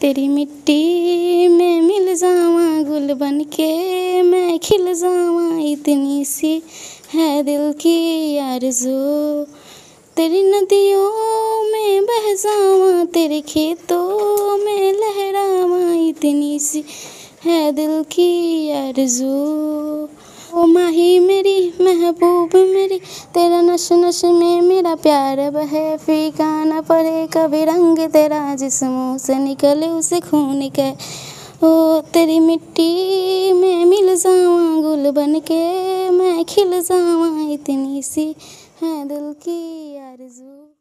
तेरी मिट्टी में मिल जावा गुल बन के मैं खिल जावा इतनी सी है दिल की आरज़ू। तेरी नदियों में बह जावा, तेरे खेतों में लहरावा इतनी सी है दिल की आरज़ू। ओ माही मेरी महबूब मेरी तेरा नश नश में मेरा प्यार बहे फीका न पड़े कभी रंग तेरा जिस मुँह से निकले उसे खून के। ओ, तेरी मिट्टी में मिल जावा गुल बन के, मैं खिल जावा इतनी सी है दिल की आरज़ू।